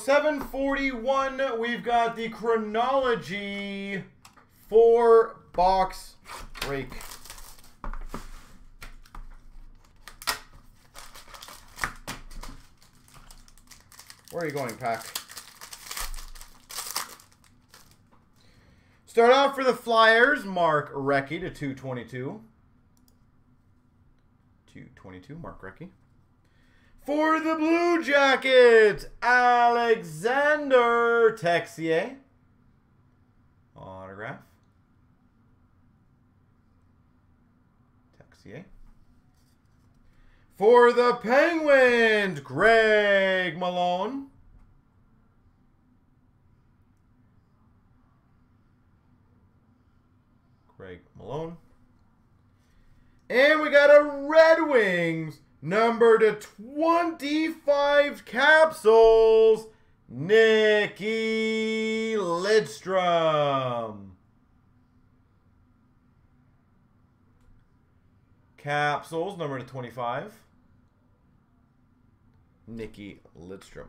741, we've got the chronology four box break. Where are you going, Pack? Start off for the Flyers, Mark Recchi to 222. 222, Mark Recchi. For the Blue Jackets, Alexander Texier. Autograph. Texier. For the Penguins, Greg Malone. Greg Malone. And we got a Red Wings number to 25 capsules, Nikki Lidstrom. Capsules, number to 25. Nikki Lidstrom.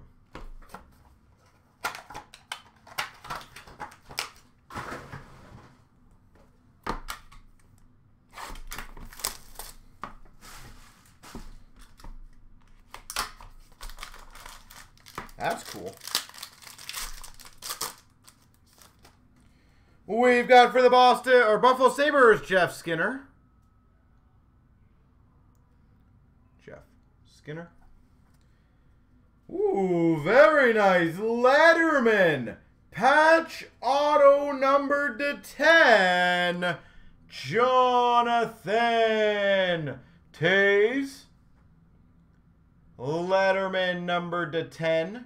That's cool. We've got for the Boston or Buffalo Sabres, Jeff Skinner. Jeff Skinner. Ooh, very nice. Letterman. Patch auto number to 10. Jonathan Toews. Letterman number to 10.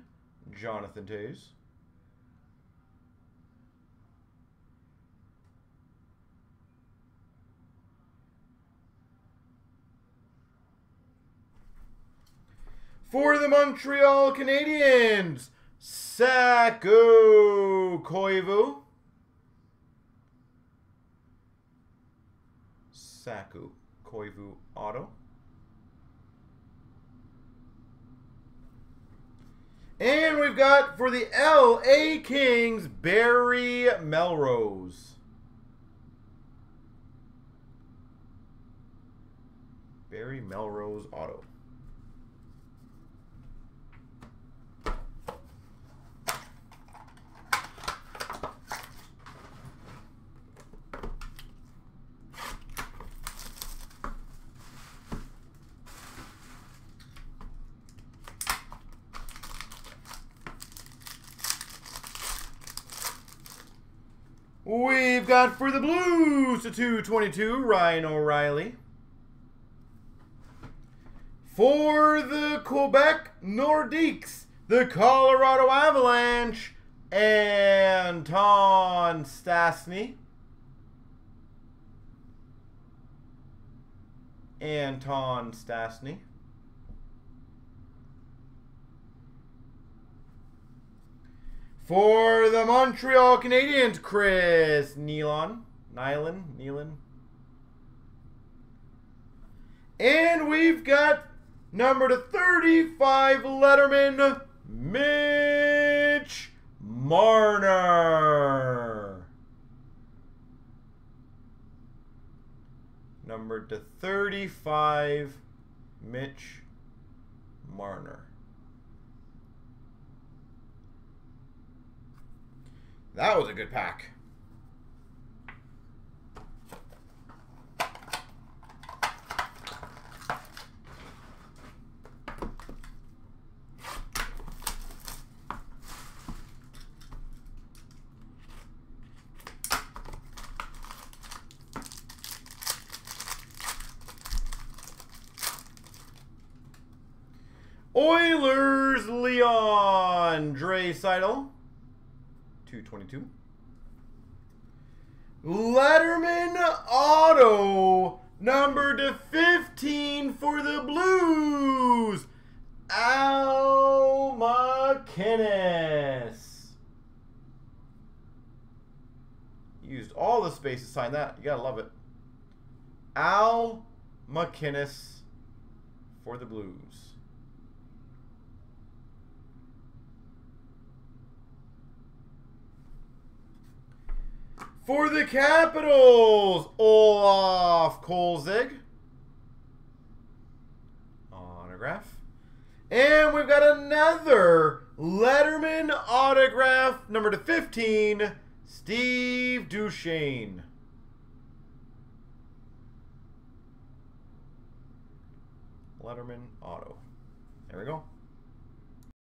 Jonathan Toews. For the Montreal Canadiens, Saku Koivu. Saku Koivu Auto. And we've got for the LA Kings, Barry Melrose. Barry Melrose Auto. We've got for the Blues to 222, Ryan O'Reilly. For the Quebec Nordiques, the Colorado Avalanche, Anton Stastny. Anton Stastny. For the Montreal Canadiens, Chris Nealon. Nylan? Nealon? And we've got number to 35, Letterman, Mitch Marner. Number to 35, Mitch Marner. That was a good pack. Oilers, Leon Draisaitl. 222. Letterman Auto, number to 15 for the Blues, Al MacInnis. Used all the space to sign that. You gotta love it. Al MacInnis for the Blues. For the Capitals, Olaf Kolzig. Autograph. And we've got another Letterman autograph, number to 15, Steve Duchesne. Letterman auto. There we go.